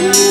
you.